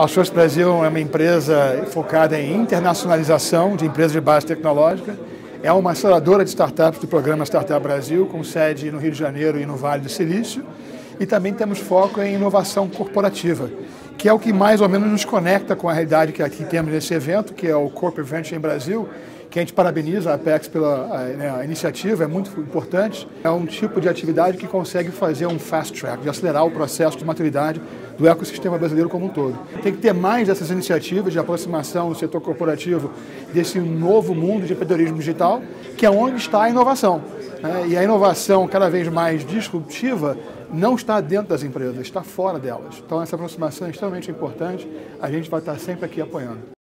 Outsource Brasil é uma empresa focada em internacionalização de empresas de base tecnológica. É uma aceleradora de startups do programa Startup Brasil, com sede no Rio de Janeiro e no Vale do Silício. E também temos foco em inovação corporativa, que é o que mais ou menos nos conecta com a realidade que aqui temos nesse evento, que é o Corporate Venture em Brasil, que a gente parabeniza a Apex pela né, a iniciativa, é muito importante. É um tipo de atividade que consegue fazer um fast track, de acelerar o processo de maturidade do ecossistema brasileiro como um todo. Tem que ter mais dessas iniciativas de aproximação do setor corporativo desse novo mundo de empreendedorismo digital, que é onde está a inovação. Né? E a inovação cada vez mais disruptiva não está dentro das empresas, está fora delas. Então essa aproximação é extremamente importante, a gente vai estar sempre aqui apoiando.